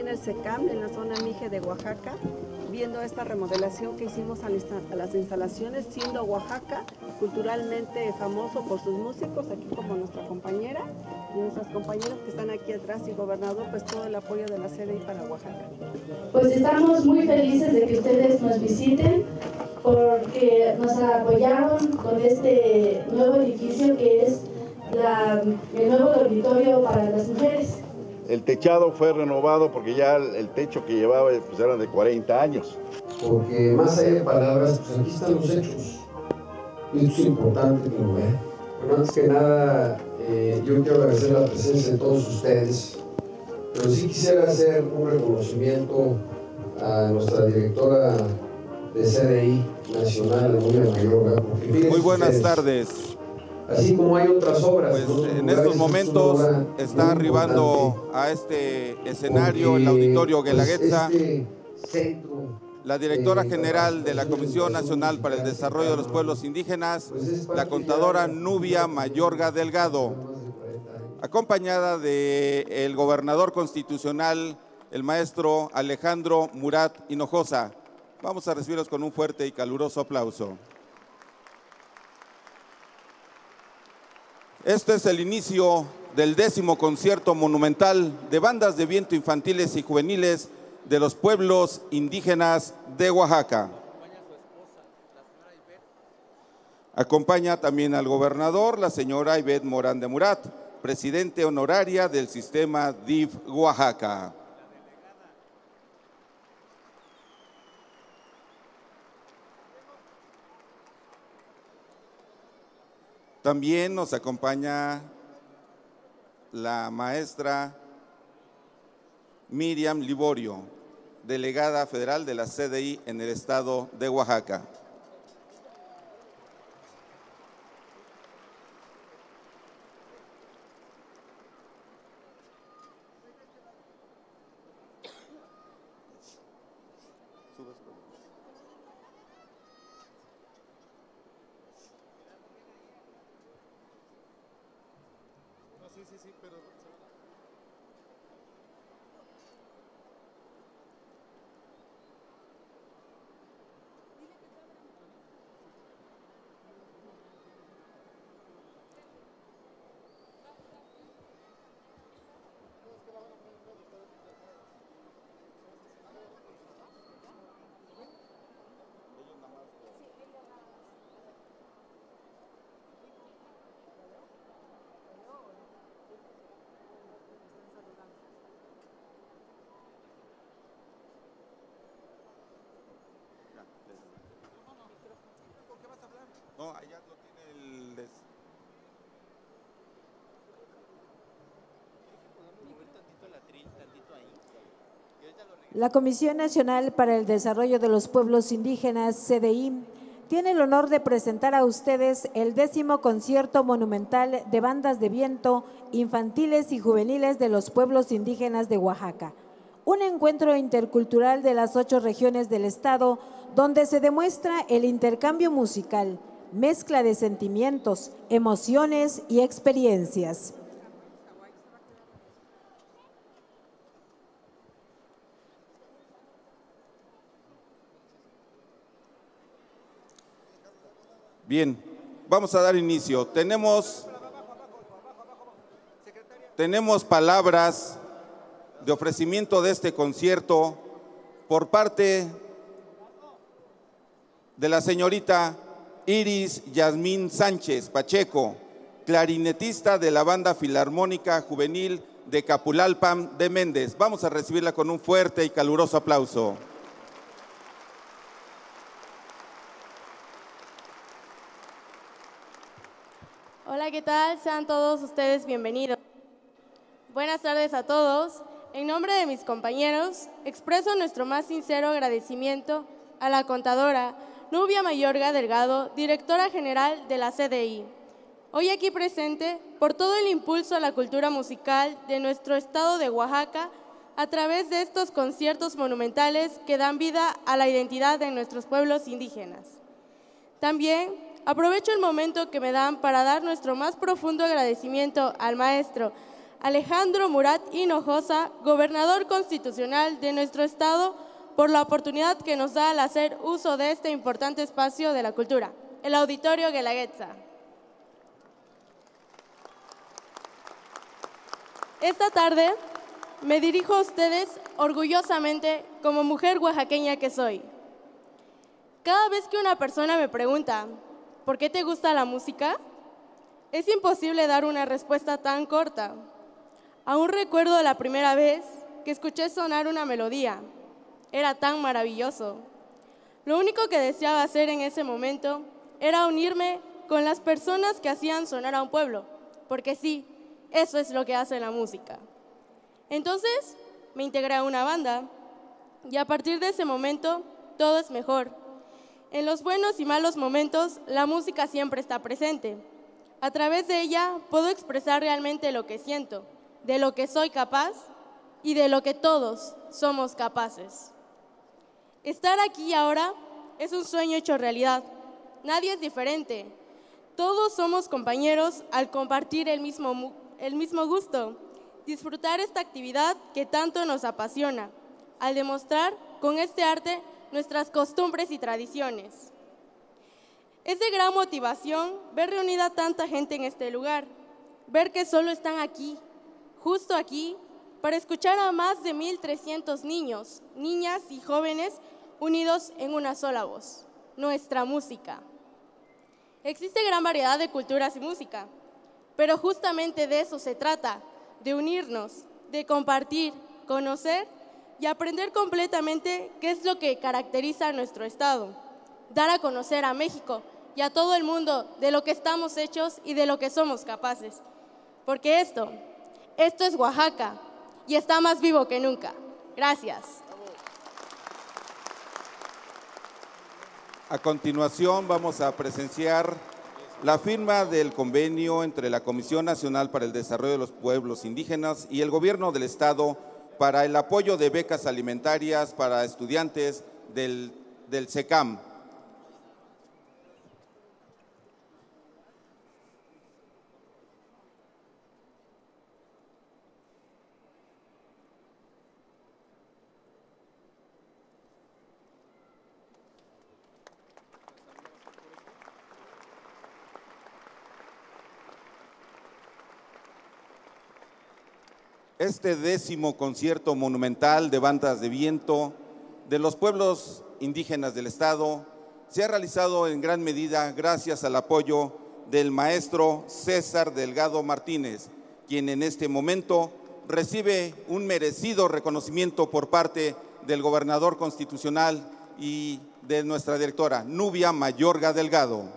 en el SECAM, en la zona Mije de Oaxaca, viendo esta remodelación que hicimos a las instalaciones, siendo Oaxaca culturalmente famoso por sus músicos, aquí como nuestra compañera y nuestras compañeras que están aquí atrás y gobernador, pues todo el apoyo de la CDI para Oaxaca. Pues estamos muy felices de que ustedes nos visiten porque nos apoyaron con este nuevo edificio que es el nuevo dormitorio para las mujeres. El techado fue renovado porque ya el techo que llevaba pues, era de 40 años. Porque más allá de palabras, pues aquí están los hechos. Y es importante que lo vean. Bueno, antes que nada, eh, yo quiero agradecer la presencia de todos ustedes, pero sí quisiera hacer un reconocimiento a nuestra directora de CDI Nacional, Muy Mayorga. Muy buenas tardes. Así como hay otras obras. Pues, en estos momentos está arribando a este escenario el auditorio pues, Guelaguetza. Este la directora general de la Comisión Nacional para el Desarrollo de los Pueblos Indígenas, pues, la contadora Nubia Mayorga Delgado, acompañada del el gobernador constitucional, el maestro Alejandro Murat Hinojosa. Vamos a recibirlos con un fuerte y caluroso aplauso. Este es el inicio del décimo concierto monumental de bandas de viento infantiles y juveniles de los pueblos indígenas de Oaxaca. Acompaña también al gobernador, la señora Ivette Morán de Murat, presidente honoraria del sistema DIF Oaxaca. También nos acompaña la maestra Miriam Liborio, delegada federal de la CDI en el estado de Oaxaca. La Comisión Nacional para el Desarrollo de los Pueblos Indígenas, CDI, tiene el honor de presentar a ustedes el décimo concierto monumental de bandas de viento infantiles y juveniles de los pueblos indígenas de Oaxaca. Un encuentro intercultural de las ocho regiones del Estado donde se demuestra el intercambio musical, mezcla de sentimientos, emociones y experiencias. Bien, vamos a dar inicio. Tenemos, tenemos palabras de ofrecimiento de este concierto por parte de la señorita Iris Yasmín Sánchez Pacheco, clarinetista de la banda filarmónica juvenil de Capulalpam de Méndez. Vamos a recibirla con un fuerte y caluroso aplauso. Hola, ¿qué tal? Sean todos ustedes bienvenidos. Buenas tardes a todos. En nombre de mis compañeros, expreso nuestro más sincero agradecimiento a la contadora Nubia Mayorga Delgado, directora general de la CDI. Hoy aquí presente por todo el impulso a la cultura musical de nuestro estado de Oaxaca a través de estos conciertos monumentales que dan vida a la identidad de nuestros pueblos indígenas. También Aprovecho el momento que me dan para dar nuestro más profundo agradecimiento al maestro Alejandro Murat Hinojosa, gobernador constitucional de nuestro estado, por la oportunidad que nos da al hacer uso de este importante espacio de la cultura, el Auditorio Guelaguetza. Esta tarde me dirijo a ustedes orgullosamente como mujer oaxaqueña que soy. Cada vez que una persona me pregunta, ¿por qué te gusta la música? Es imposible dar una respuesta tan corta. Aún recuerdo la primera vez que escuché sonar una melodía. Era tan maravilloso. Lo único que deseaba hacer en ese momento era unirme con las personas que hacían sonar a un pueblo, porque sí, eso es lo que hace la música. Entonces me integré a una banda y a partir de ese momento todo es mejor. En los buenos y malos momentos la música siempre está presente. A través de ella puedo expresar realmente lo que siento, de lo que soy capaz y de lo que todos somos capaces. Estar aquí ahora es un sueño hecho realidad. Nadie es diferente. Todos somos compañeros al compartir el mismo, el mismo gusto, disfrutar esta actividad que tanto nos apasiona, al demostrar con este arte nuestras costumbres y tradiciones. Es de gran motivación ver reunida tanta gente en este lugar, ver que solo están aquí, justo aquí, para escuchar a más de 1.300 niños, niñas y jóvenes unidos en una sola voz, nuestra música. Existe gran variedad de culturas y música, pero justamente de eso se trata, de unirnos, de compartir, conocer y aprender completamente qué es lo que caracteriza a nuestro Estado, dar a conocer a México y a todo el mundo de lo que estamos hechos y de lo que somos capaces. Porque esto, esto es Oaxaca y está más vivo que nunca. Gracias. A continuación vamos a presenciar la firma del convenio entre la Comisión Nacional para el Desarrollo de los Pueblos Indígenas y el Gobierno del Estado para el apoyo de becas alimentarias para estudiantes del, del SECAM. Este décimo concierto monumental de bandas de viento de los pueblos indígenas del Estado se ha realizado en gran medida gracias al apoyo del maestro César Delgado Martínez, quien en este momento recibe un merecido reconocimiento por parte del gobernador constitucional y de nuestra directora, Nubia Mayorga Delgado.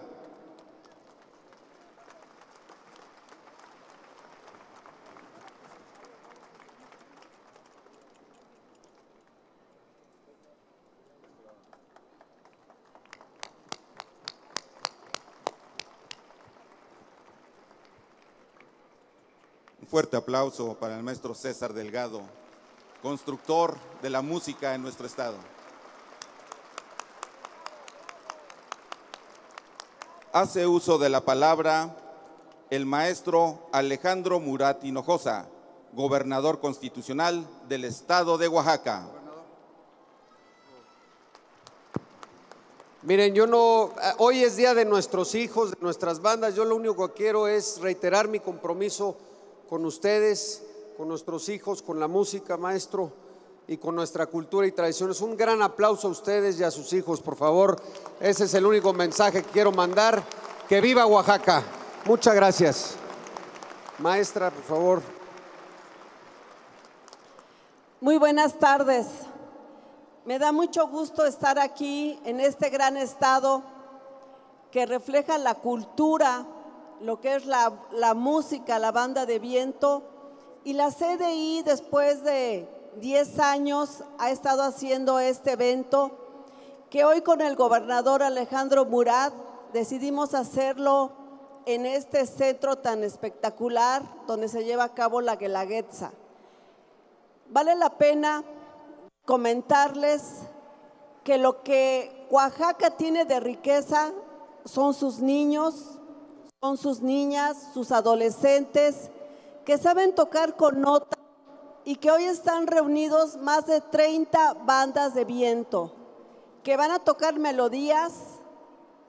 Fuerte aplauso para el maestro César Delgado, constructor de la música en nuestro estado. Hace uso de la palabra el maestro Alejandro Murat Hinojosa, gobernador constitucional del estado de Oaxaca. Miren, yo no, hoy es día de nuestros hijos, de nuestras bandas, yo lo único que quiero es reiterar mi compromiso con ustedes, con nuestros hijos, con la música, maestro, y con nuestra cultura y tradiciones. Un gran aplauso a ustedes y a sus hijos, por favor. Ese es el único mensaje que quiero mandar. Que viva Oaxaca. Muchas gracias. Maestra, por favor. Muy buenas tardes. Me da mucho gusto estar aquí en este gran estado que refleja la cultura lo que es la, música, la banda de viento. Y la CDI después de 10 años ha estado haciendo este evento que hoy con el gobernador Alejandro Murat decidimos hacerlo en este centro tan espectacular donde se lleva a cabo la Guelaguetza. Vale la pena comentarles que lo que Oaxaca tiene de riqueza son sus niños, son sus niñas, sus adolescentes, que saben tocar con nota y que hoy están reunidos más de 30 bandas de viento que van a tocar melodías,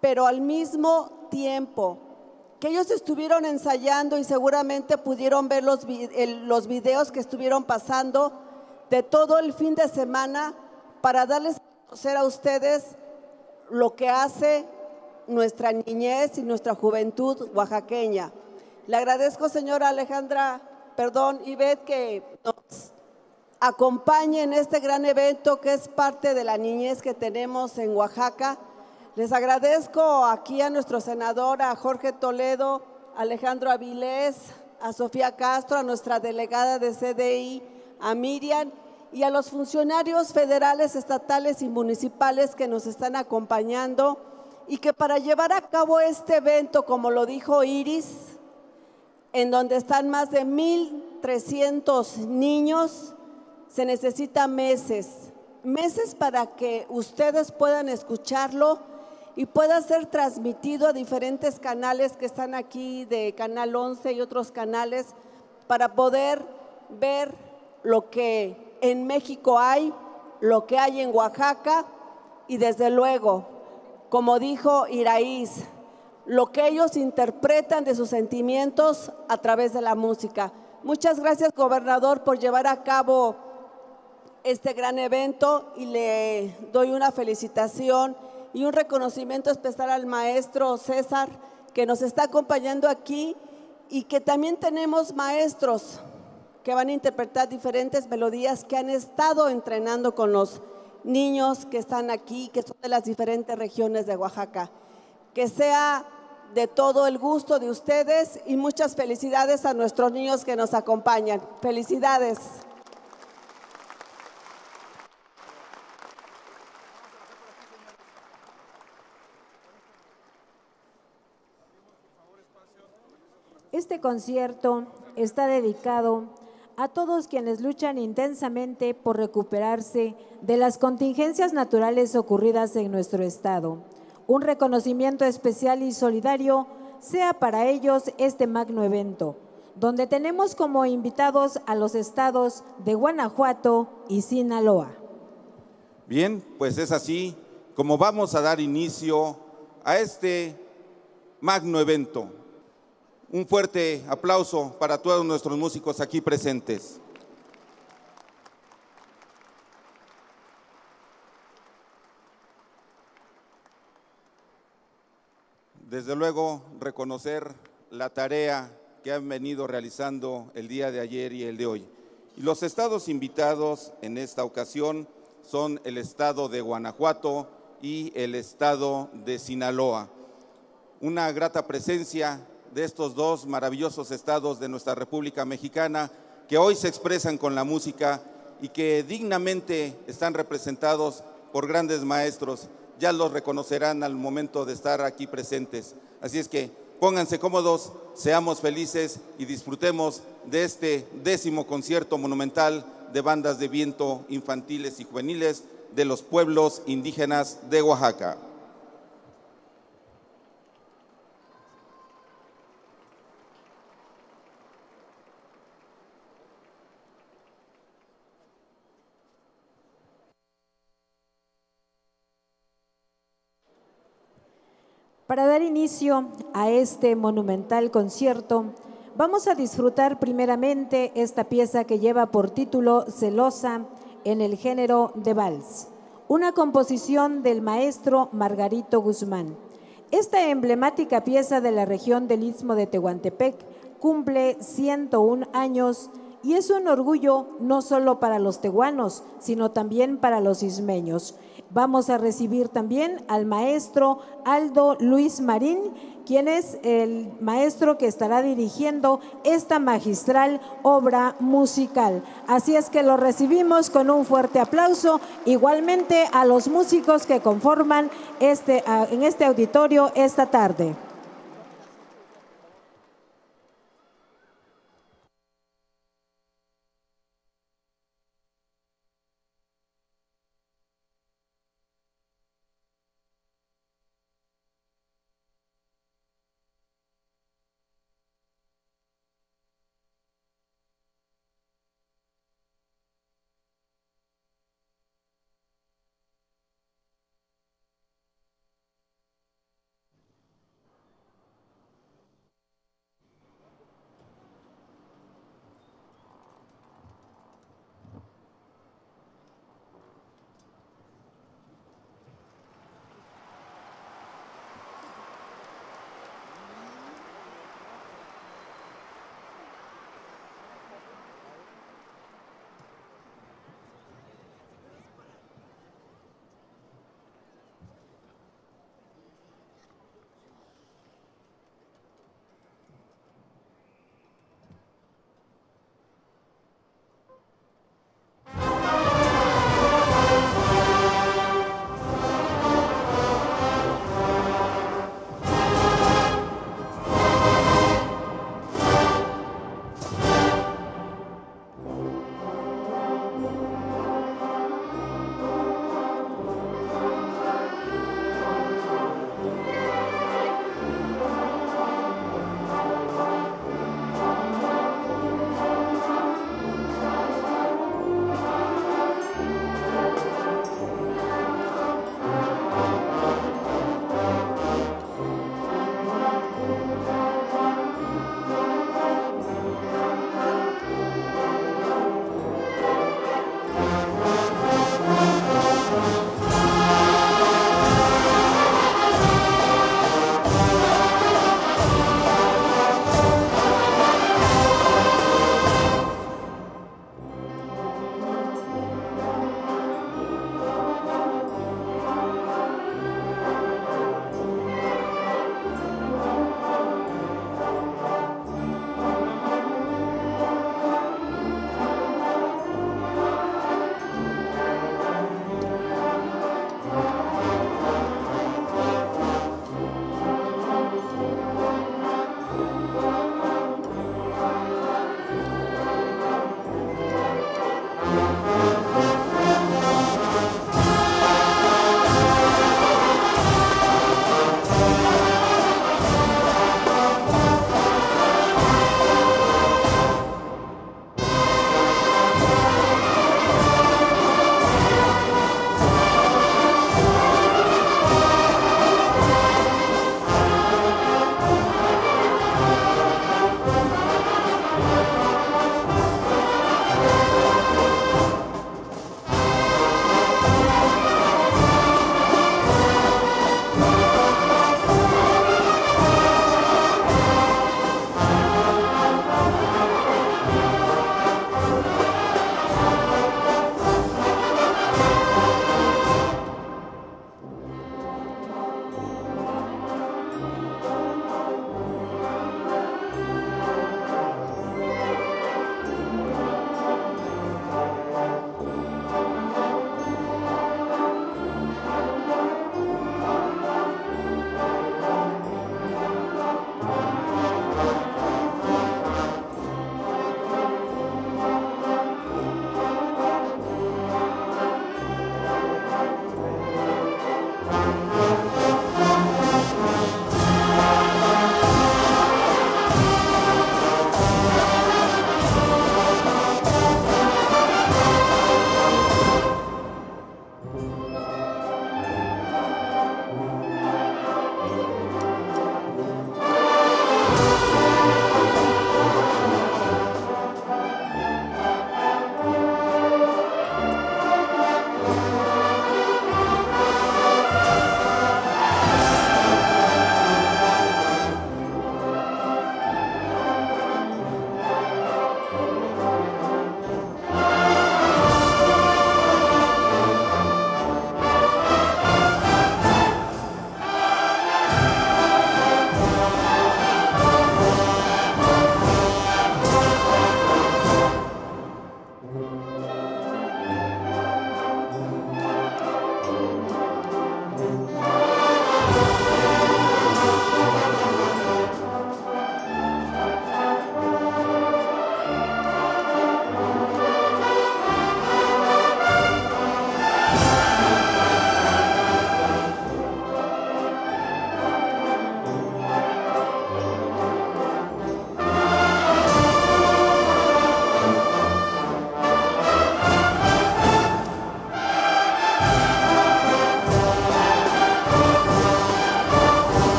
pero al mismo tiempo, que ellos estuvieron ensayando y seguramente pudieron ver los, los videos que estuvieron pasando de todo el fin de semana para darles a conocer a ustedes lo que hace nuestra niñez y nuestra juventud oaxaqueña. Le agradezco, señora Alejandra, perdón, Ivette, que nos acompañe en este gran evento que es parte de la niñez que tenemos en Oaxaca. Les agradezco aquí a nuestro senador, a Jorge Toledo, Alejandro Avilés, a Sofía Castro, a nuestra delegada de CDI, a Miriam y a los funcionarios federales, estatales y municipales que nos están acompañando y que para llevar a cabo este evento, como lo dijo Iris, en donde están más de 1.300 niños, se necesita meses, meses para que ustedes puedan escucharlo y pueda ser transmitido a diferentes canales que están aquí de Canal 11 y otros canales para poder ver lo que en México hay, lo que hay en Oaxaca y desde luego, como dijo Iraíz, lo que ellos interpretan de sus sentimientos a través de la música. Muchas gracias, gobernador, por llevar a cabo este gran evento y le doy una felicitación y un reconocimiento especial al maestro César que nos está acompañando aquí y que también tenemos maestros que van a interpretar diferentes melodías que han estado entrenando con los niños que están aquí, que son de las diferentes regiones de Oaxaca. Que sea de todo el gusto de ustedes y muchas felicidades a nuestros niños que nos acompañan. Felicidades. Este concierto está dedicado a todos quienes luchan intensamente por recuperarse de las contingencias naturales ocurridas en nuestro estado un reconocimiento especial y solidario sea para ellos este magno evento, donde tenemos como invitados a los estados de Guanajuato y Sinaloa. Bien, pues es así como vamos a dar inicio a este magno evento. Un fuerte aplauso para todos nuestros músicos aquí presentes. Desde luego, reconocer la tarea que han venido realizando el día de ayer y el de hoy. Y los estados invitados en esta ocasión son el estado de Guanajuato y el estado de Sinaloa. Una grata presencia de estos dos maravillosos estados de nuestra República Mexicana que hoy se expresan con la música y que dignamente están representados por grandes maestros ya los reconocerán al momento de estar aquí presentes. Así es que pónganse cómodos, seamos felices y disfrutemos de este décimo concierto monumental de bandas de viento infantiles y juveniles de los pueblos indígenas de Oaxaca. Para dar inicio a este monumental concierto, vamos a disfrutar primeramente esta pieza que lleva por título Celosa en el género de vals, una composición del maestro Margarito Guzmán. Esta emblemática pieza de la región del Istmo de Tehuantepec cumple 101 años y es un orgullo no solo para los tehuanos, sino también para los ismeños. Vamos a recibir también al maestro Aldo Luis Marín, quien es el maestro que estará dirigiendo esta magistral obra musical. Así es que lo recibimos con un fuerte aplauso, igualmente a los músicos que conforman este, en este auditorio esta tarde.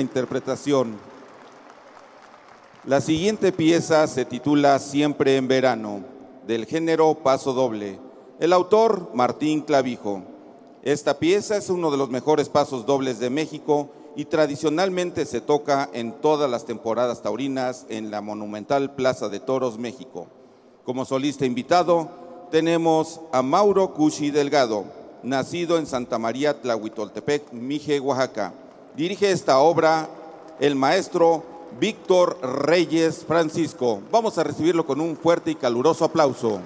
Interpretación. La siguiente pieza se titula Siempre en verano, del género Paso Doble. El autor, Martín Clavijo. Esta pieza es uno de los mejores pasos dobles de México y tradicionalmente se toca en todas las temporadas taurinas en la monumental Plaza de Toros, México. Como solista invitado tenemos a Mauro Cushi Delgado, nacido en Santa María Tlahuitoltepec, Mije, Oaxaca. Dirige esta obra el maestro Víctor Reyes Francisco. Vamos a recibirlo con un fuerte y caluroso aplauso.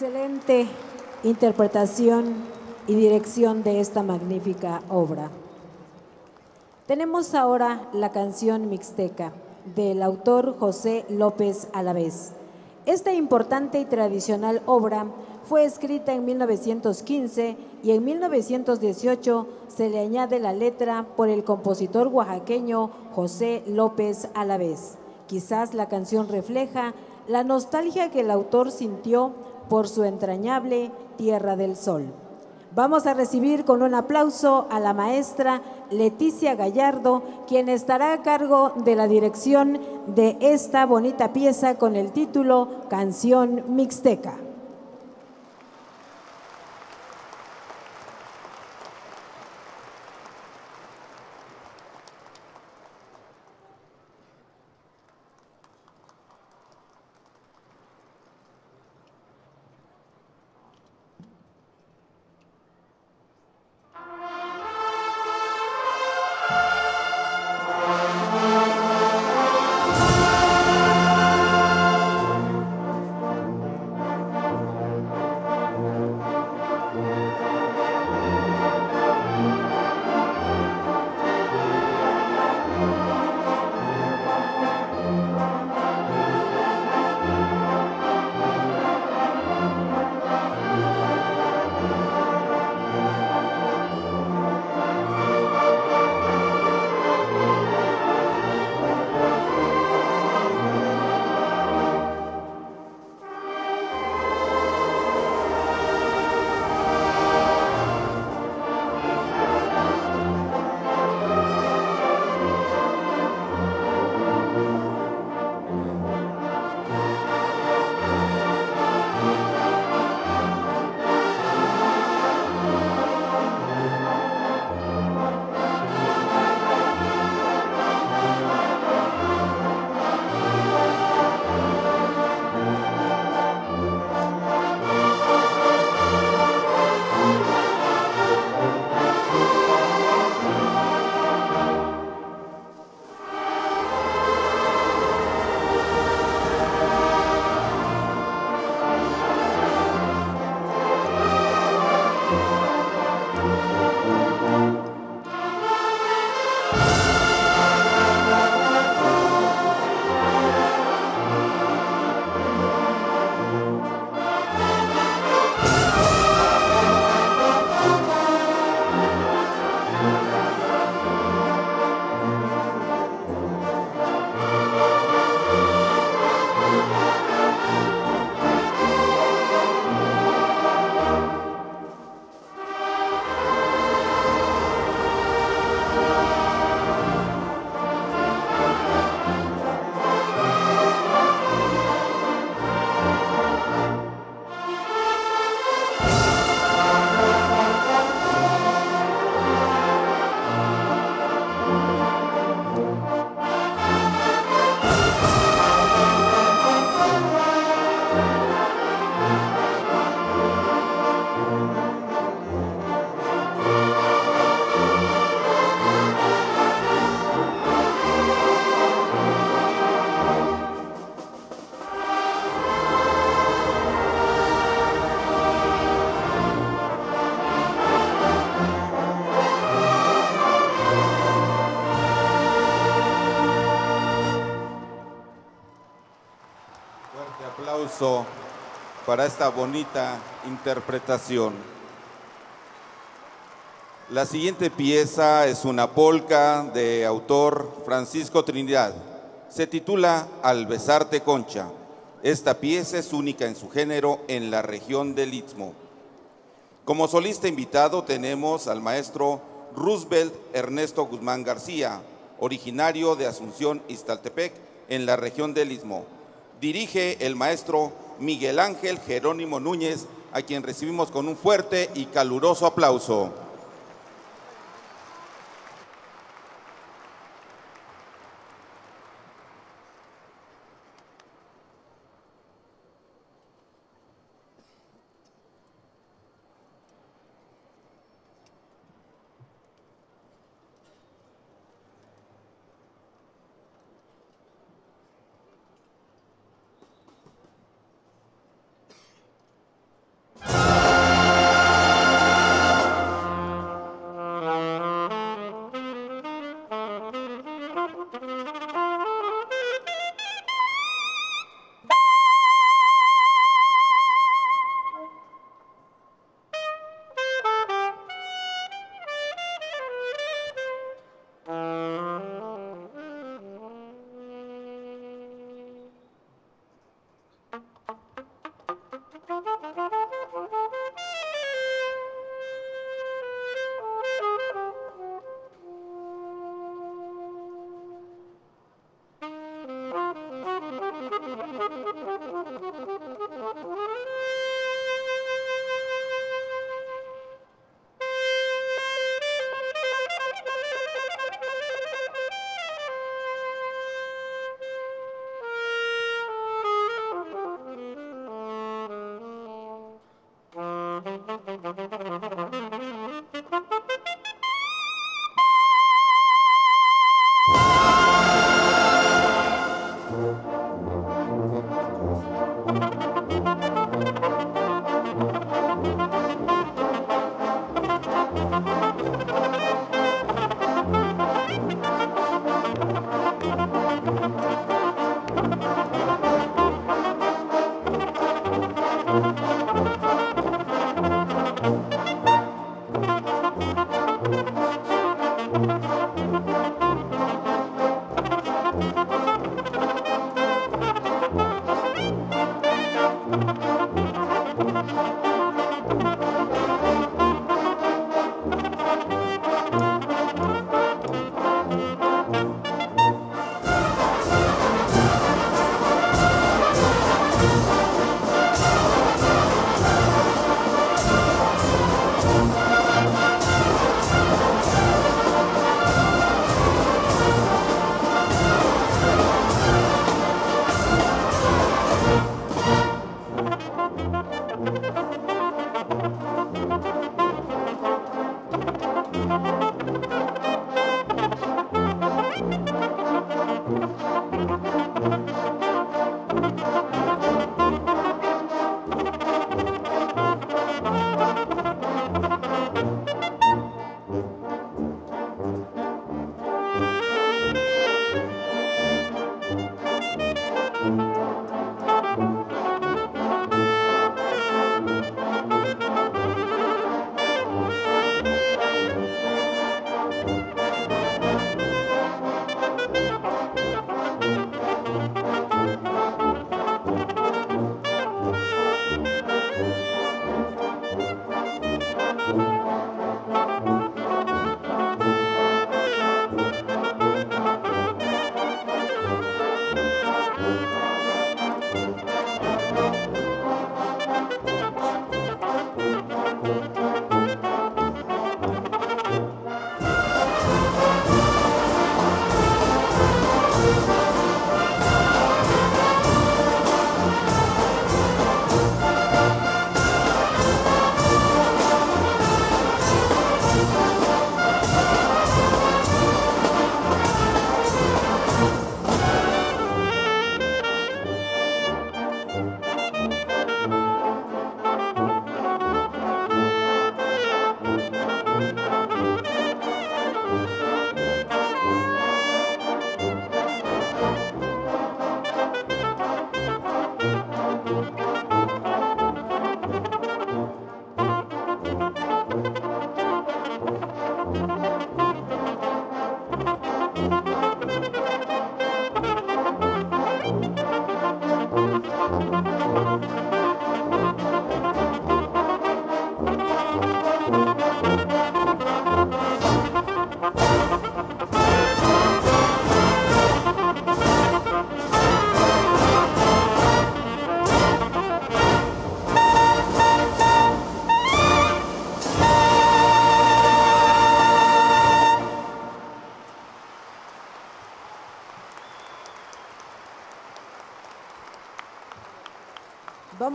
Excelente interpretación y dirección de esta magnífica obra. Tenemos ahora la canción Mixteca del autor José López Alavés. Esta importante y tradicional obra fue escrita en 1915 y en 1918 se le añade la letra por el compositor oaxaqueño José López Alavés. Quizás la canción refleja la nostalgia que el autor sintió por su entrañable Tierra del Sol. Vamos a recibir con un aplauso a la maestra Leticia Gallardo, quien estará a cargo de la dirección de esta bonita pieza con el título Canción Mixteca. Para esta bonita interpretación. La siguiente pieza es una polca de autor Francisco Trinidad. Se titula Al besarte concha. Esta pieza es única en su género en la región del Istmo. Como solista invitado tenemos al maestro Roosevelt Ernesto Guzmán García, originario de Asunción, Iztaltepec, en la región del Istmo. Dirige el maestro Miguel Ángel Jerónimo Núñez, a quien recibimos con un fuerte y caluroso aplauso.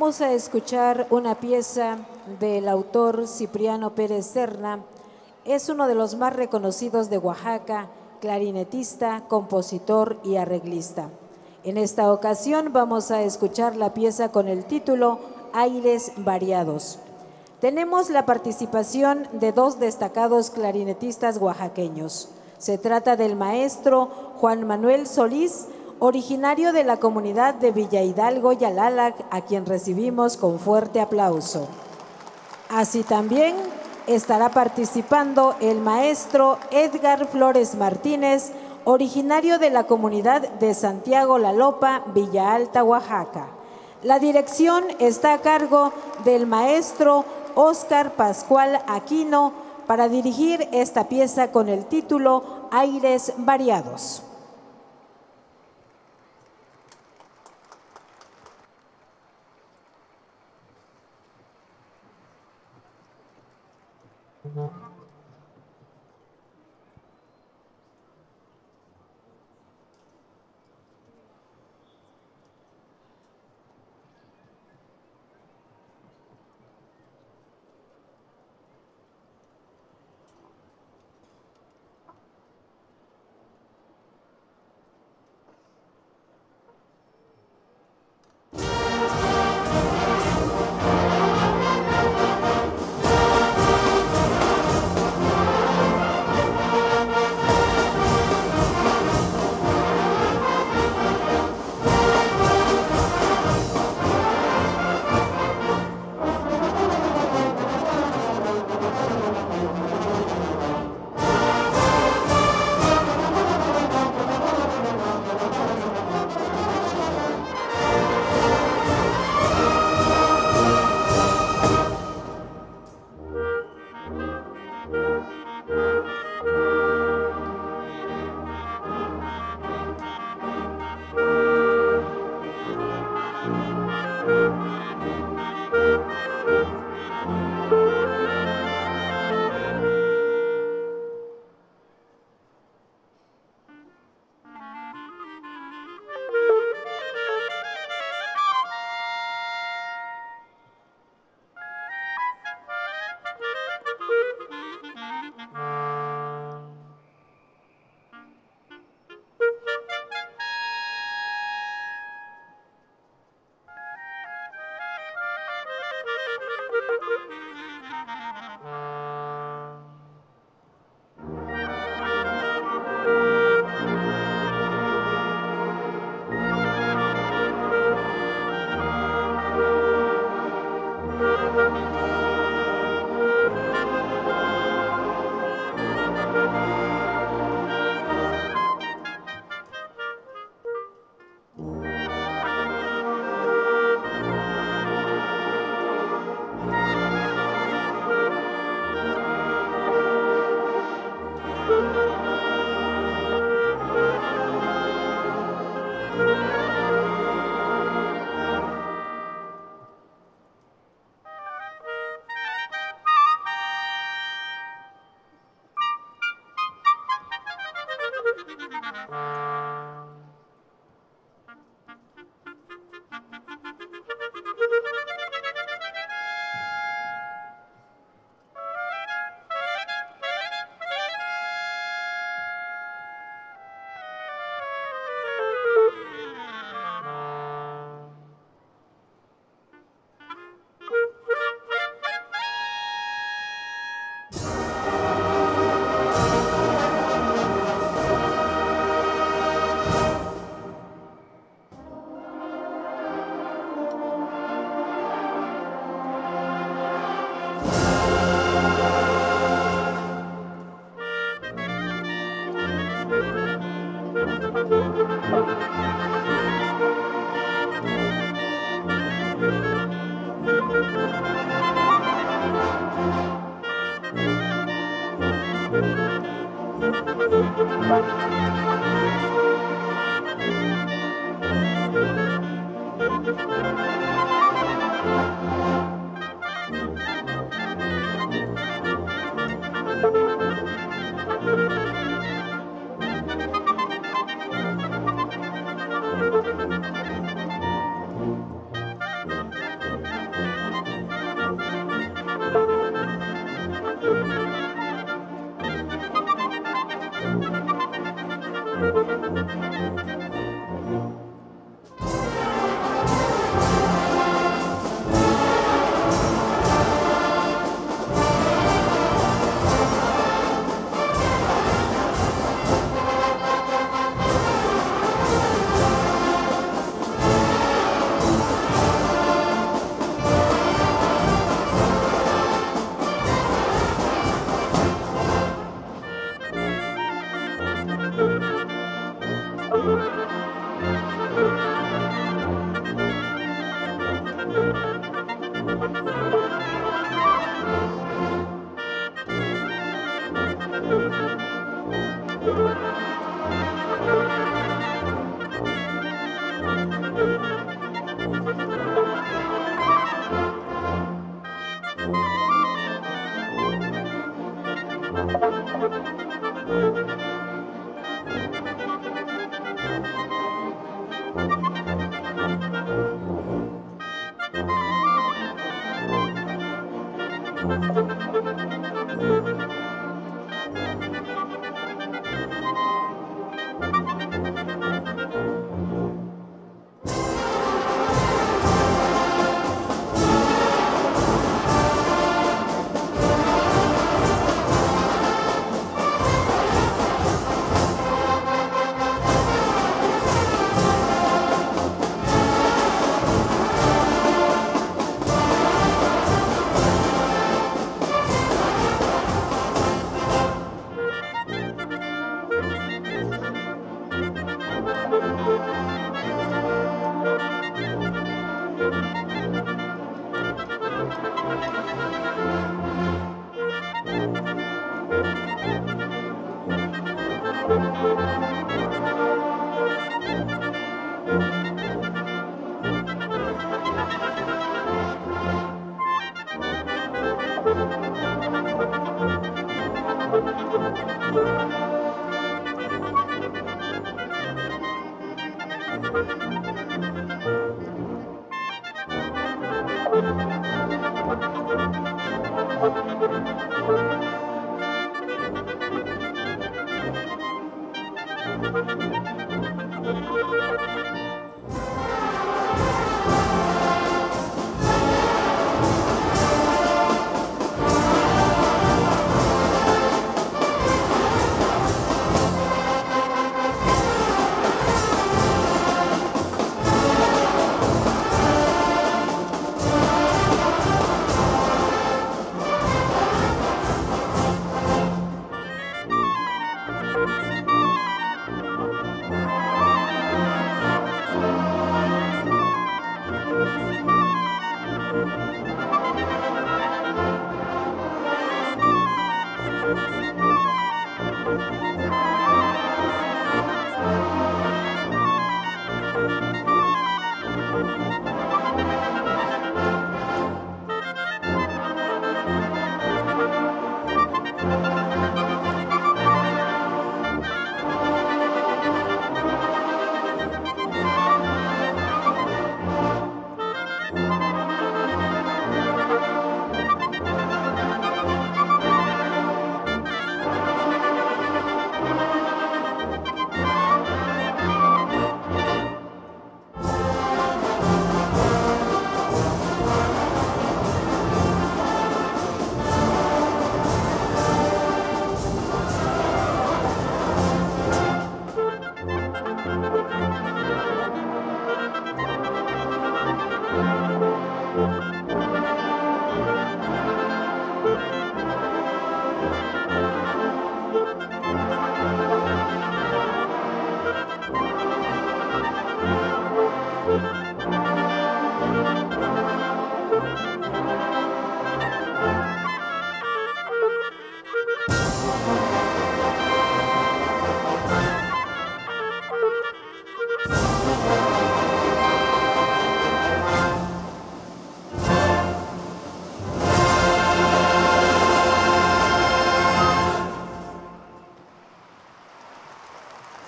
Vamos a escuchar una pieza del autor Cipriano Pérez Serna. Es uno de los más reconocidos de Oaxaca, clarinetista, compositor y arreglista. En esta ocasión vamos a escuchar la pieza con el título Aires Variados. Tenemos la participación de dos destacados clarinetistas oaxaqueños. Se trata del maestro Juan Manuel Solís, originario de la comunidad de Villa Hidalgo y Alalac, a quien recibimos con fuerte aplauso. Así también estará participando el maestro Edgar Flores Martínez, originario de la comunidad de Santiago La Lopa, Villa Alta, Oaxaca. La dirección está a cargo del maestro Óscar Pascual Aquino para dirigir esta pieza con el título Aires Variados. Mm-hmm.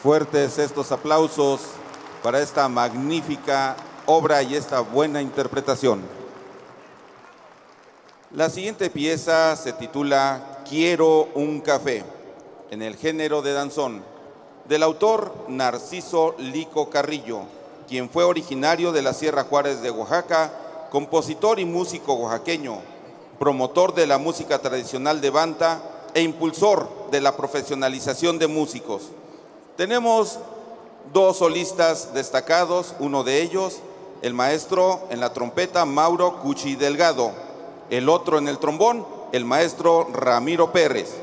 Fuertes estos aplausos para esta magnífica obra y esta buena interpretación. La siguiente pieza se titula Quiero un café, en el género de danzón, del autor Narciso Lico Carrillo, quien fue originario de la Sierra Juárez de Oaxaca, compositor y músico oaxaqueño, promotor de la música tradicional de banda e impulsor de la profesionalización de músicos. Tenemos dos solistas destacados, uno de ellos, el maestro en la trompeta Mauro Cuchi Delgado, el otro en el trombón, el maestro Ramiro Pérez.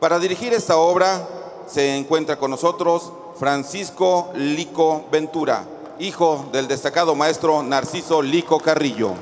Para dirigir esta obra se encuentra con nosotros Francisco Lico Ventura, hijo del destacado maestro Narciso Lico Carrillo.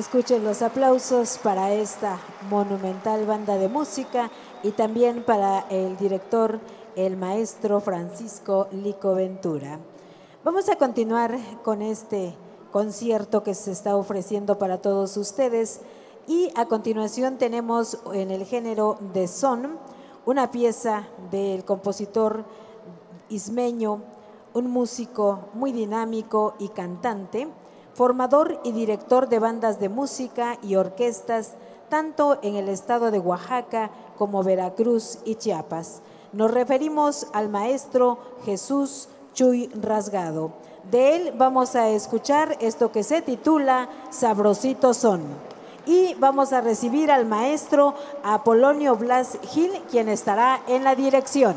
Escuchen los aplausos para esta monumental banda de música y también para el director, el maestro Francisco Lico Ventura. Vamos a continuar con este concierto que se está ofreciendo para todos ustedes y a continuación tenemos en el género de son una pieza del compositor ismeño, un músico muy dinámico y cantante formador y director de bandas de música y orquestas tanto en el estado de Oaxaca como Veracruz y Chiapas. Nos referimos al maestro Jesús Chuy Rasgado. De él vamos a escuchar esto que se titula Sabrosito Son. Y vamos a recibir al maestro Apolonio Blas Gil, quien estará en la dirección.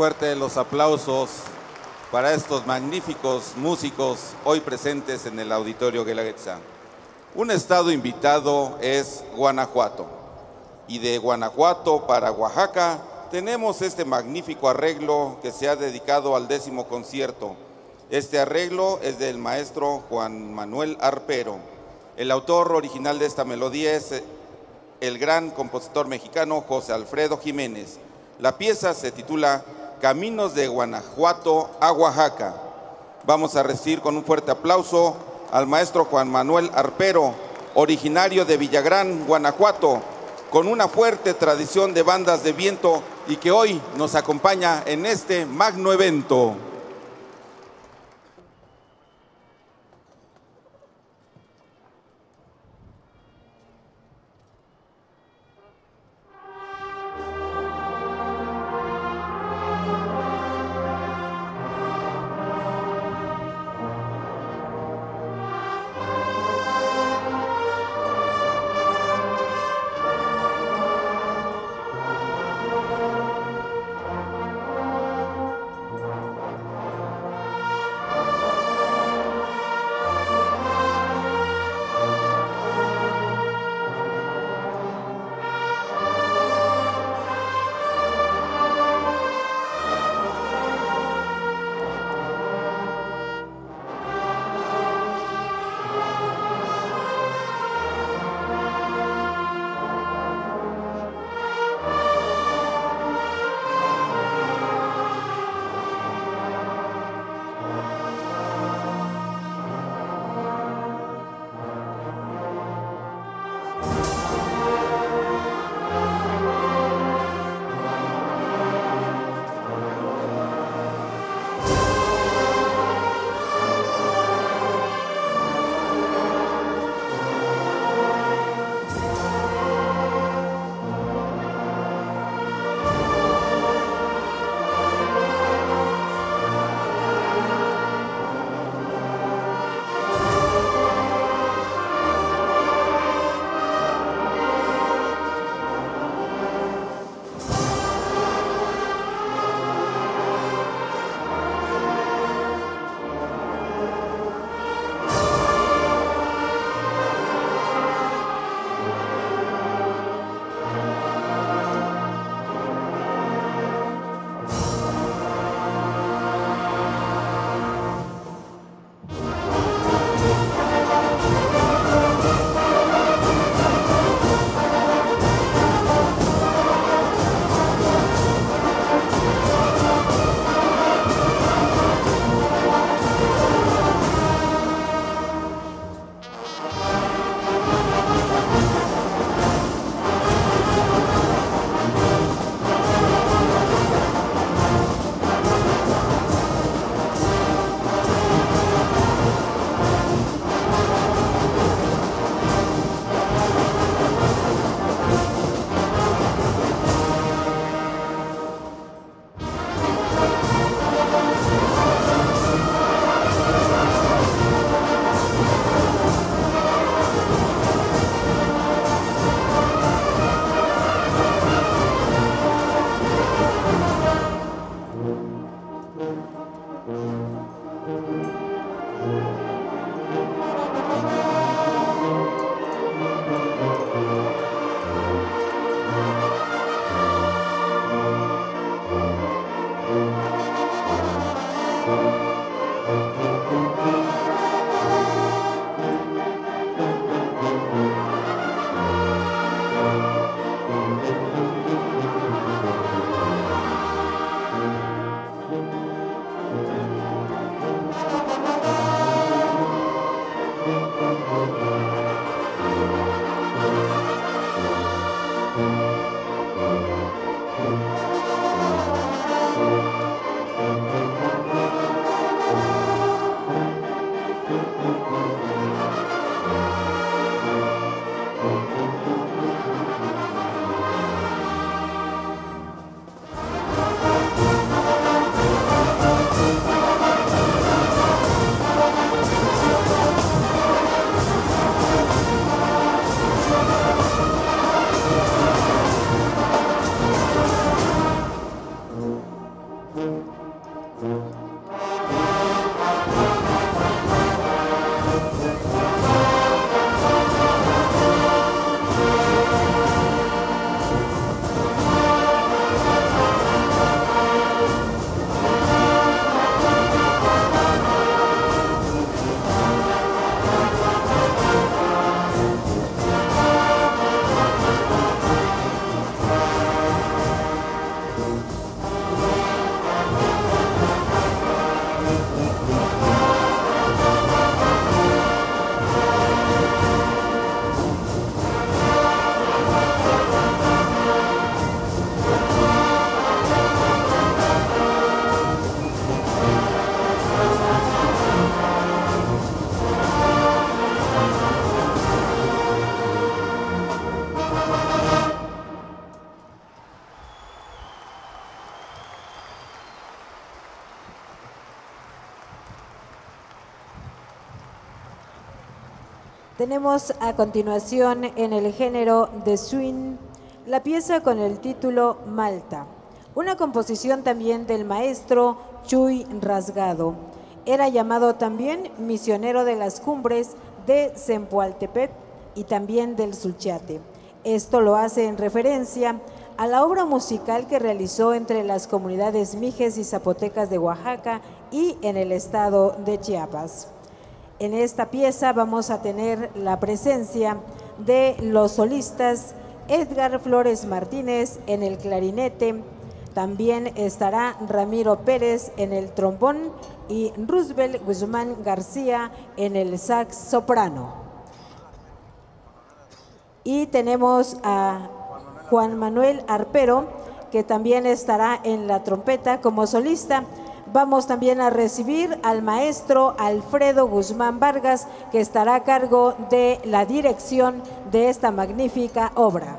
Fuerte los aplausos para estos magníficos músicos hoy presentes en el Auditorio Guelaguetza. Un estado invitado es Guanajuato. Y de Guanajuato para Oaxaca tenemos este magnífico arreglo que se ha dedicado al décimo concierto. Este arreglo es del maestro Juan Manuel Arpero. El autor original de esta melodía es el gran compositor mexicano José Alfredo Jiménez. La pieza se titula Caminos de Guanajuato a Oaxaca. Vamos a recibir con un fuerte aplauso al maestro Juan Manuel Arpero, originario de Villagrán, Guanajuato, con una fuerte tradición de bandas de viento y que hoy nos acompaña en este magno evento. Tenemos a continuación en el género de swing la pieza con el título Malta, una composición también del maestro Chuy Rasgado. Era llamado también misionero de las cumbres de Zempoaltepec y también del Sulchate. Esto lo hace en referencia a la obra musical que realizó entre las comunidades mijes y zapotecas de Oaxaca y en el estado de Chiapas. En esta pieza vamos a tener la presencia de los solistas Edgar Flores Martínez en el clarinete, también estará Ramiro Pérez en el trombón y Roosevelt Guzmán García en el sax soprano. Y tenemos a Juan Manuel Arpero, que también estará en la trompeta como solista. Vamos también a recibir al maestro Alfredo Guzmán Vargas, que estará a cargo de la dirección de esta magnífica obra.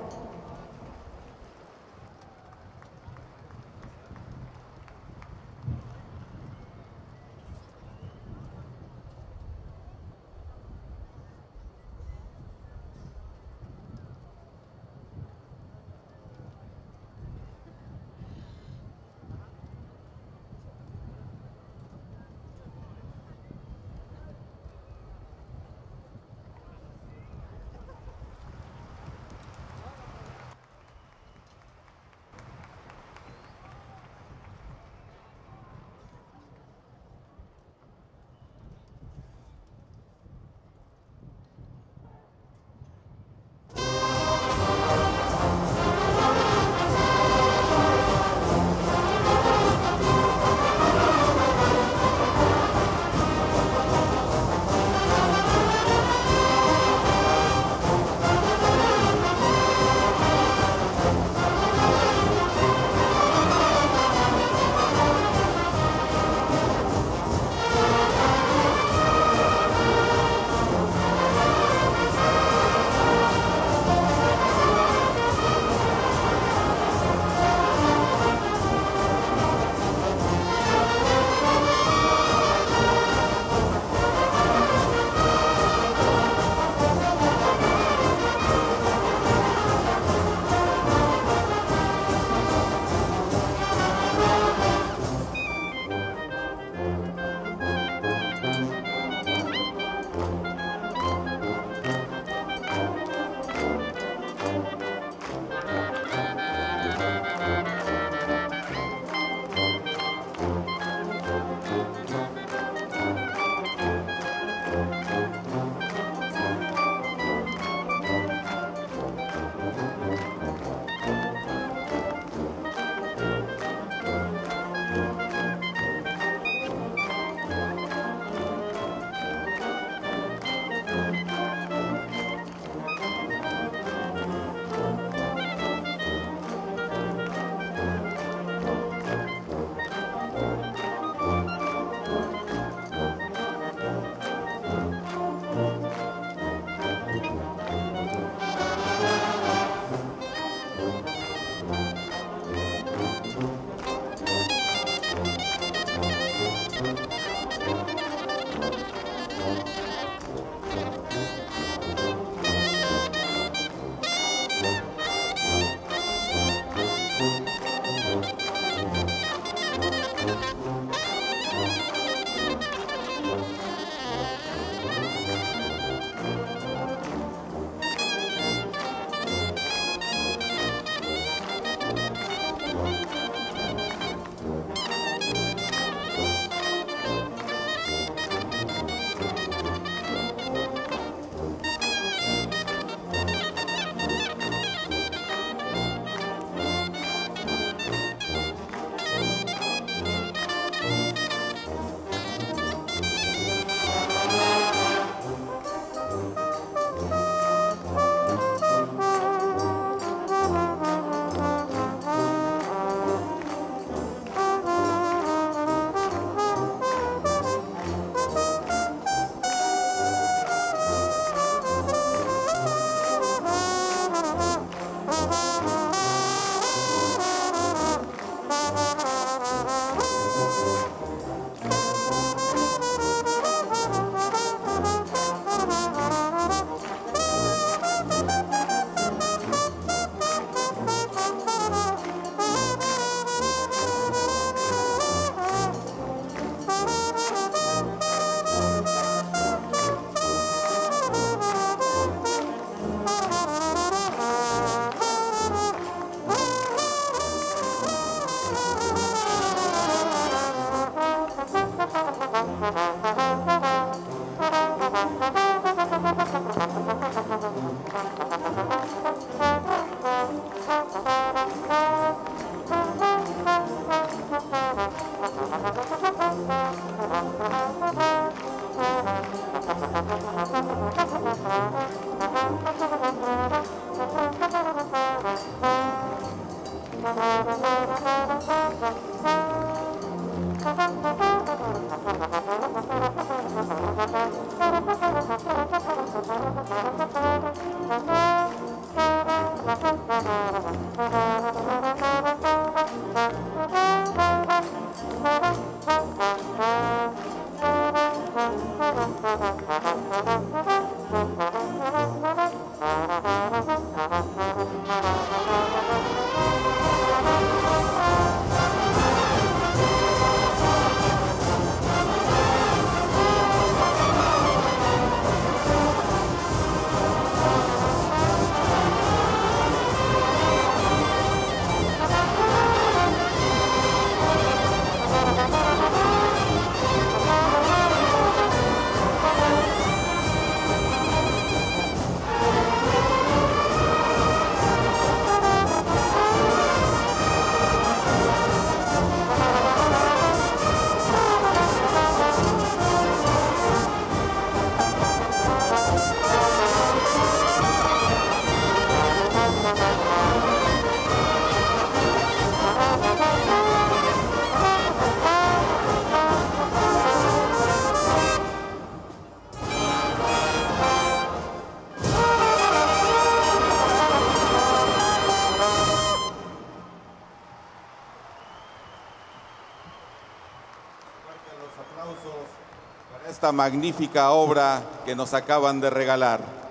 Magnífica obra que nos acaban de regalar.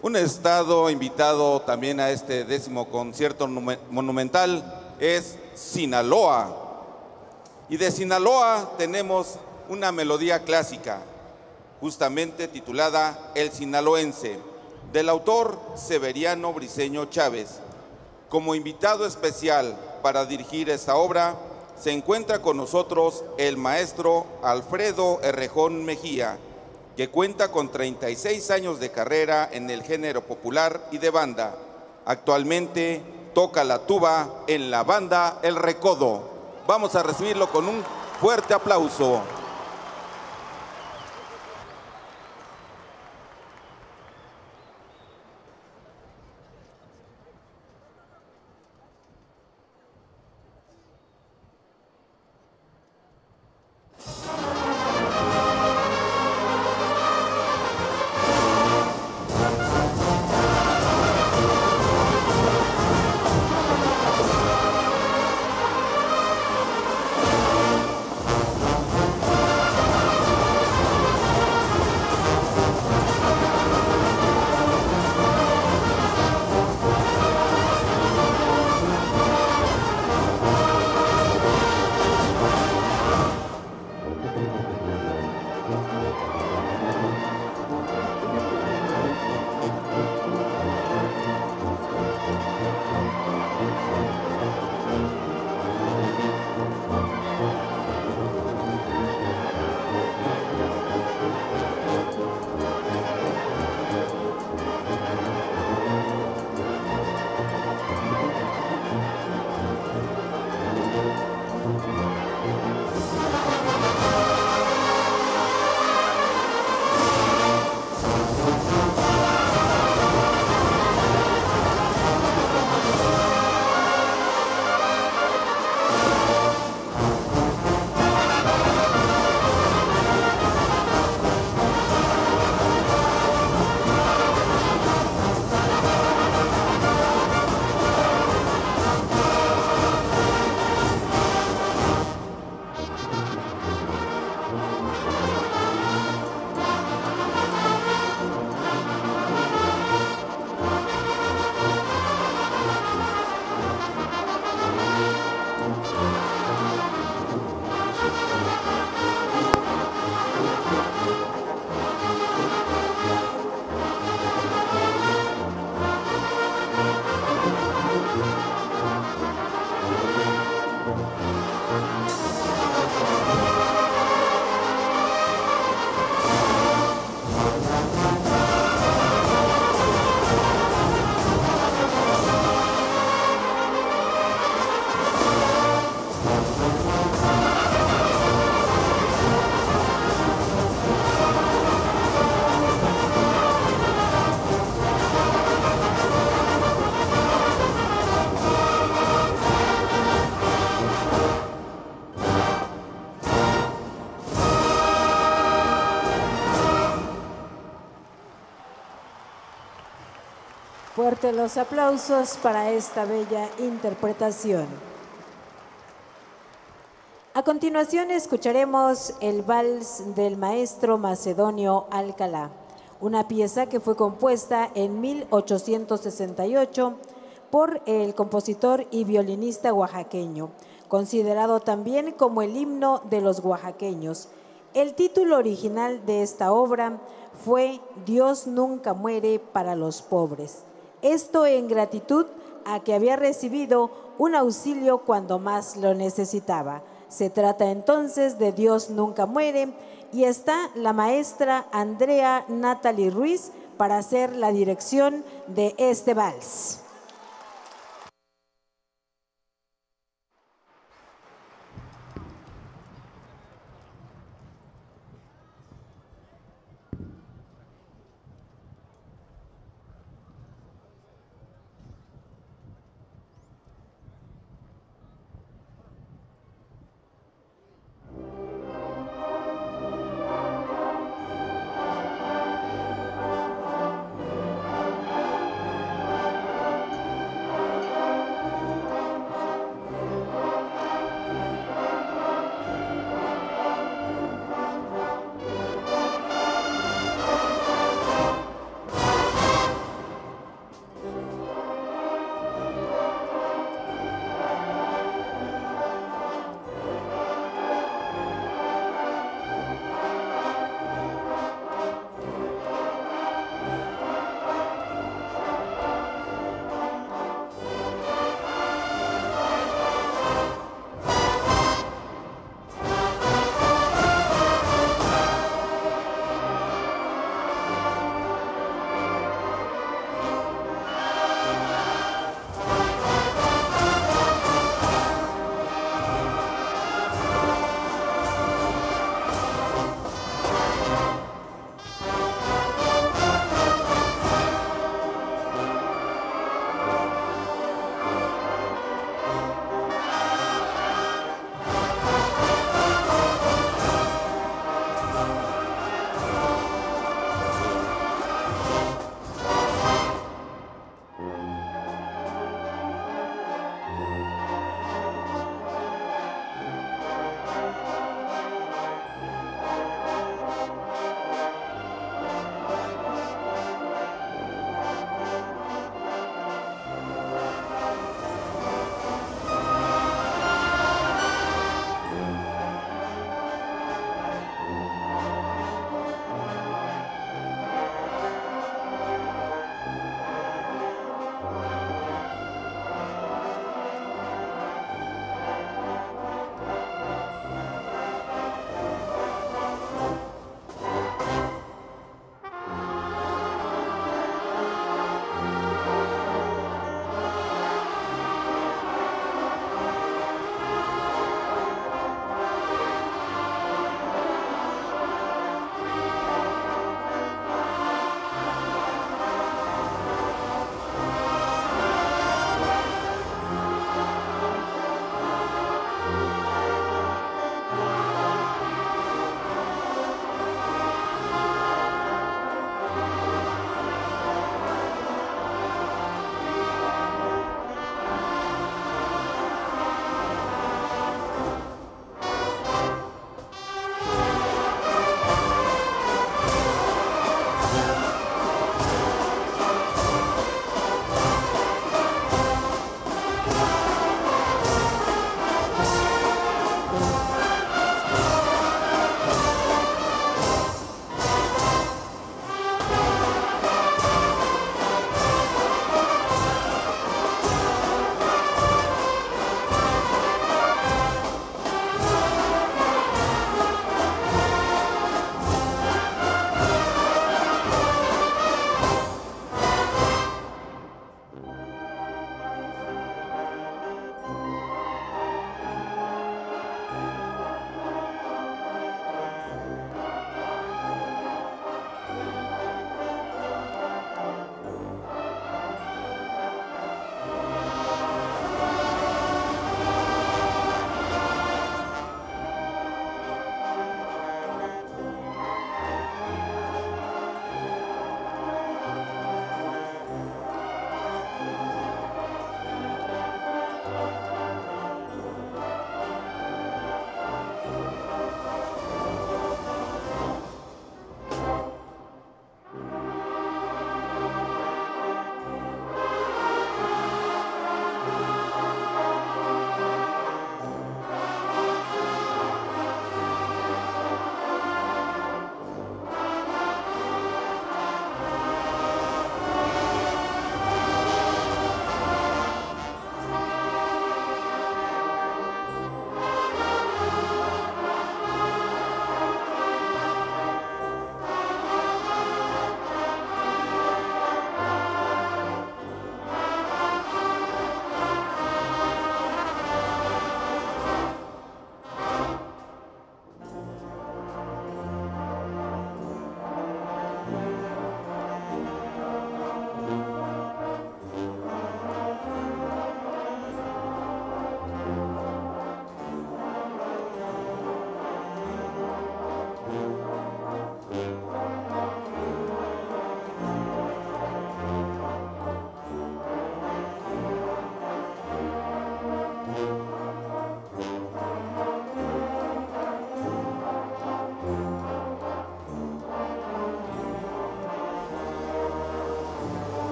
Un estado invitado también a este décimo concierto monumental es Sinaloa. Y de Sinaloa tenemos una melodía clásica, justamente titulada El Sinaloense, del autor Severiano Briceño Chávez. Como invitado especial para dirigir esta obra, se encuentra con nosotros el maestro Alfredo Errejón Mejía, que cuenta con 36 años de carrera en el género popular y de banda. Actualmente toca la tuba en la banda El Recodo. Vamos a recibirlo con un fuerte aplauso. Los aplausos para esta bella interpretación. A continuación escucharemos el vals del maestro Macedonio Alcalá, una pieza que fue compuesta en 1868 por el compositor y violinista oaxaqueño, considerado también como el himno de los oaxaqueños. El título original de esta obra fue Dios nunca muere para los pobres. Esto en gratitud a que había recibido un auxilio cuando más lo necesitaba. Se trata entonces de Dios nunca muere y está la maestra Andrea Natalie Ruiz para hacer la dirección de este vals.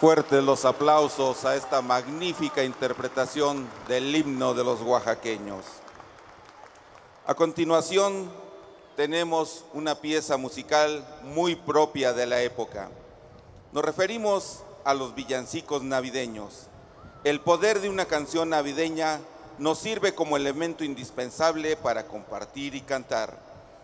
Fuertes los aplausos a esta magnífica interpretación del himno de los oaxaqueños. A continuación, tenemos una pieza musical muy propia de la época. Nos referimos a los villancicos navideños. El poder de una canción navideña nos sirve como elemento indispensable para compartir y cantar.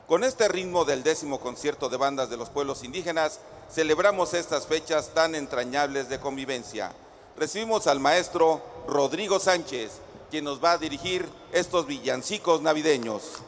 Con este ritmo del décimo concierto de bandas de los pueblos indígenas, celebramos estas fechas tan entrañables de convivencia. Recibimos al maestro Rodrigo Sánchez, quien nos va a dirigir estos villancicos navideños.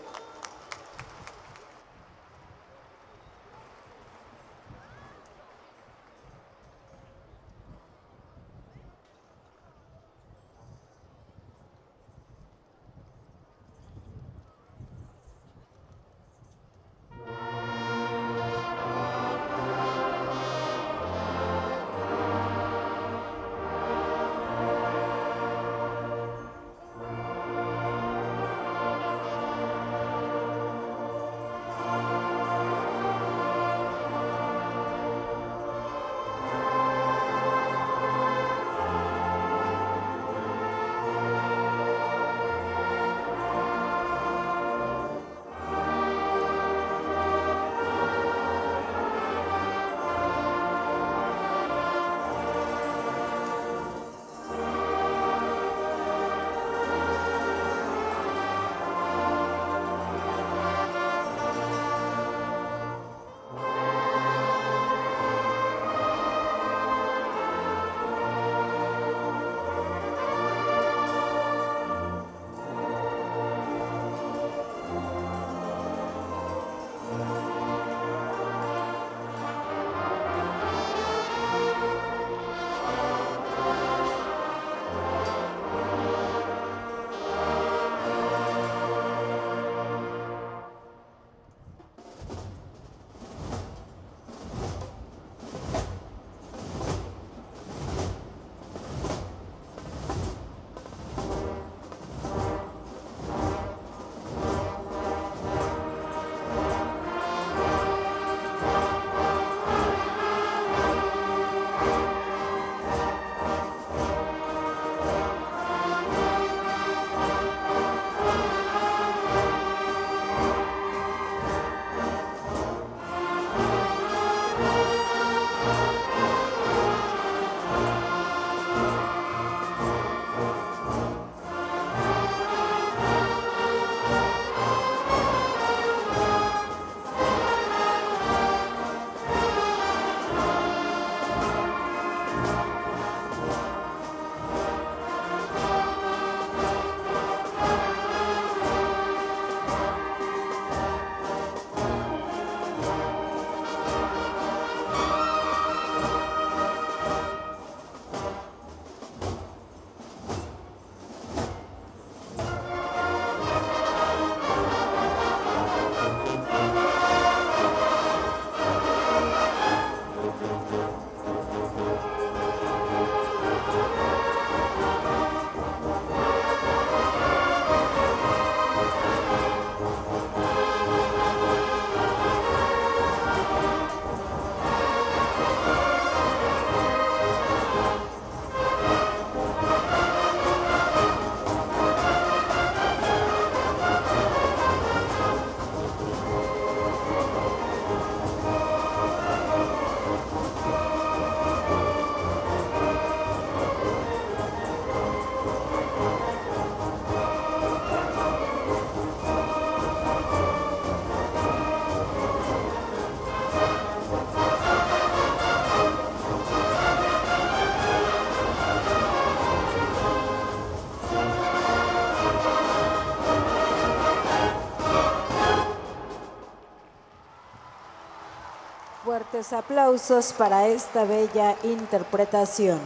Aplausos para esta bella interpretación.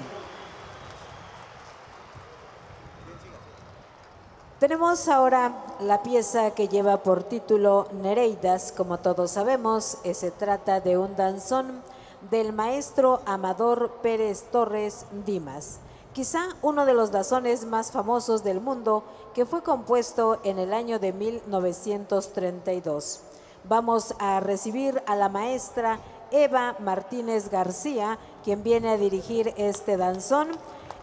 Tenemos ahora la pieza que lleva por título Nereidas, como todos sabemos, eh, se trata de un danzón del maestro Amador Pérez Torres Dimas, quizá uno de los danzones más famosos del mundo que fue compuesto en el año de 1932. Vamos a recibir a la maestra Eva Martínez García, quien viene a dirigir este danzón.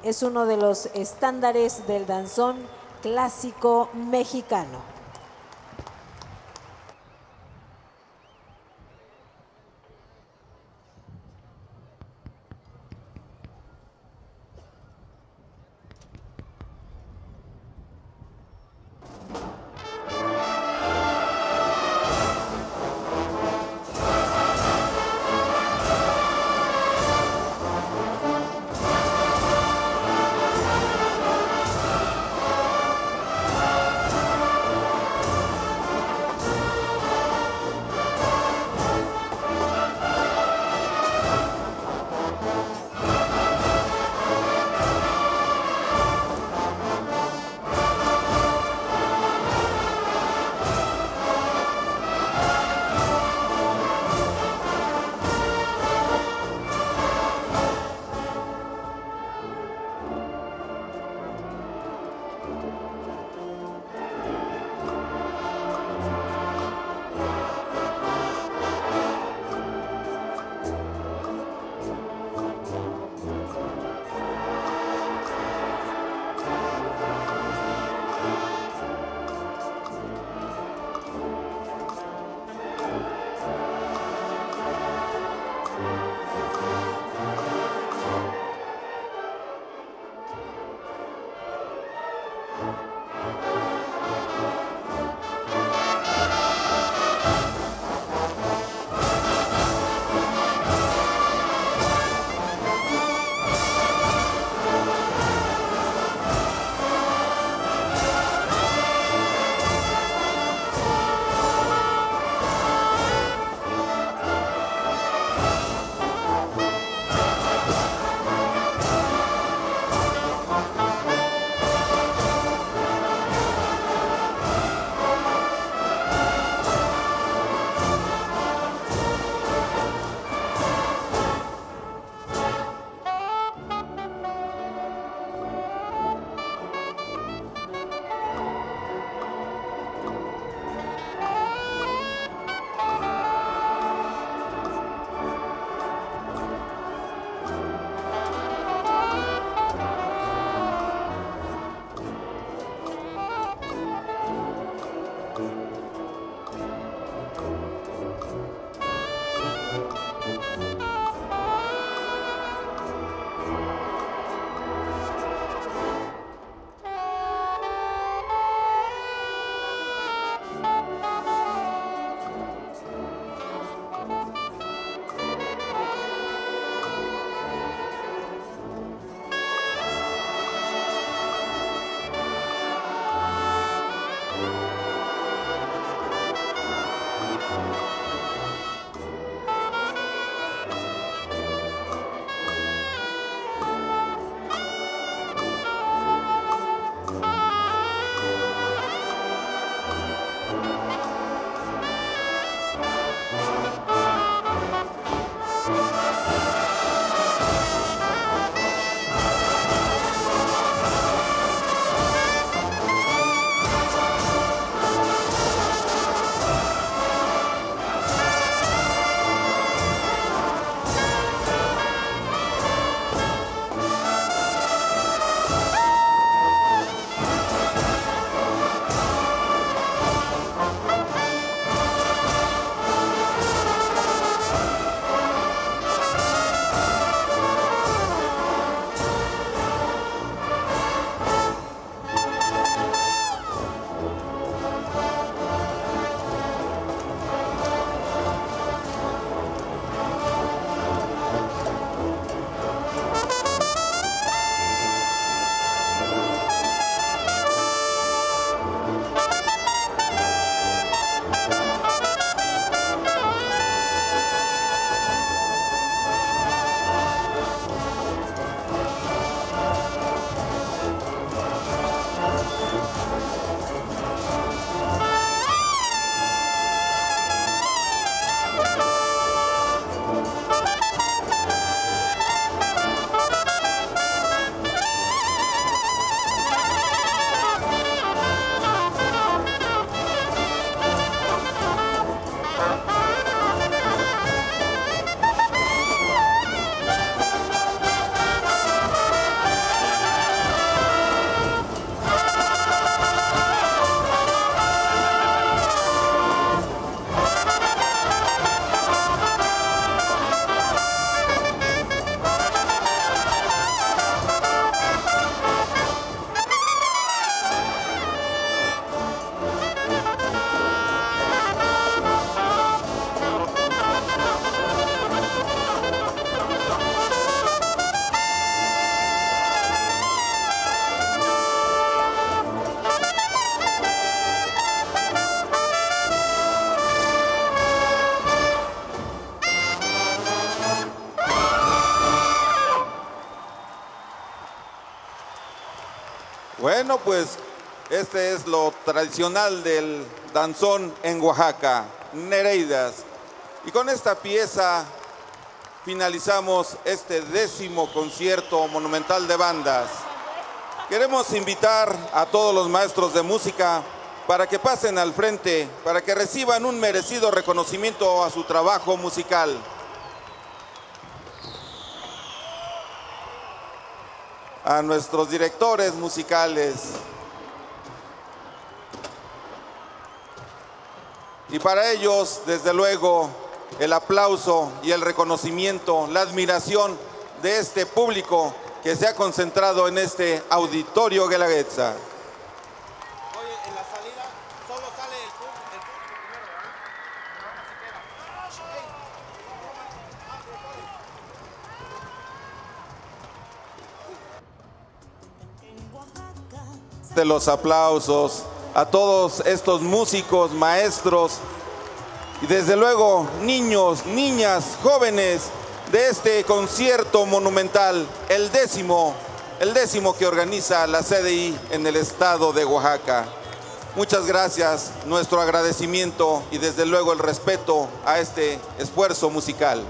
Es uno de los estándares del danzón clásico mexicano. Bueno, pues este es lo tradicional del danzón en Oaxaca, Nereidas. Y con esta pieza finalizamos este décimo concierto monumental de bandas. Queremos invitar a todos los maestros de música para que pasen al frente, para que reciban un merecido reconocimiento a su trabajo musical. A nuestros directores musicales. Y para ellos, desde luego, el aplauso y el reconocimiento, la admiración de este público que se ha concentrado en este auditorio Guelaguetza. De los aplausos a todos estos músicos, maestros y desde luego niños, niñas, jóvenes de este concierto monumental, el décimo, el décimo que organiza la CDI en el estado de Oaxaca. Muchas gracias, nuestro agradecimiento y desde luego el respeto a este esfuerzo musical.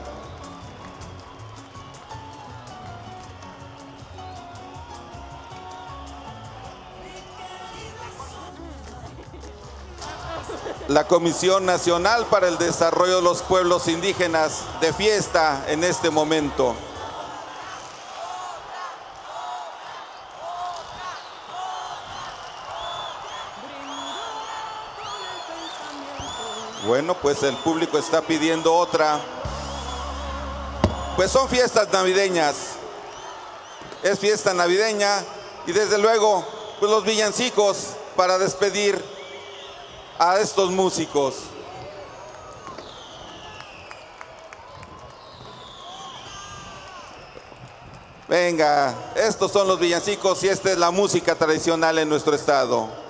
La Comisión Nacional para el Desarrollo de los Pueblos Indígenas de fiesta en este momento. Bueno, pues el público está pidiendo otra. Pues son fiestas navideñas. Es fiesta navideña y desde luego, pues los villancicos para despedir a estos músicos. Venga, estos son los villancicos y esta es la música tradicional en nuestro estado.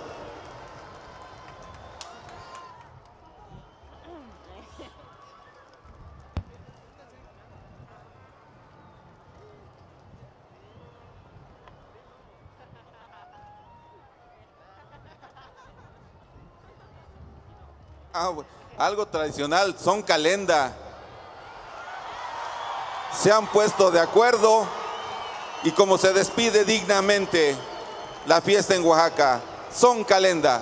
Ah, algo tradicional, son calenda. Se han puesto de acuerdo y como se despide dignamente la fiesta en Oaxaca, son calenda.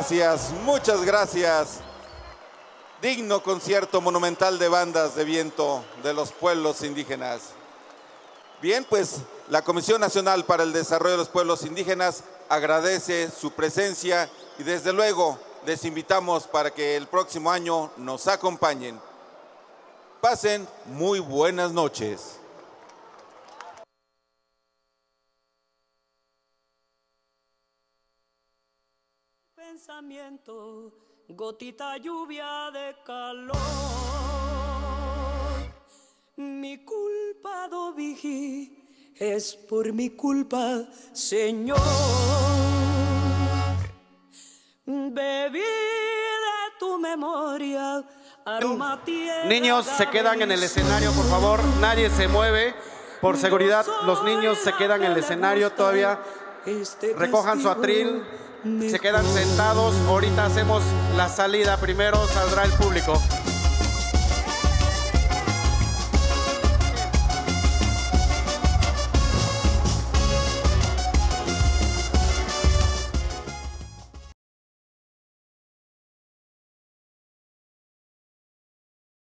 Gracias, muchas gracias. Digno concierto monumental de bandas de viento de los pueblos indígenas. Bien, pues la Comisión Nacional para el Desarrollo de los Pueblos Indígenas agradece su presencia y desde luego les invitamos para que el próximo año nos acompañen. Pasen muy buenas noches. Lluvia de calor. Mi culpa, Dovigi, es por mi culpa, Señor. Bebí de tu memoria, aroma Niños se quedan en el escenario, por favor, nadie se mueve. Por seguridad, los niños se quedan en el escenario todavía. Este recojan su atril, se quedan sentados. Ahorita hacemos la salida. Primero saldrá el público.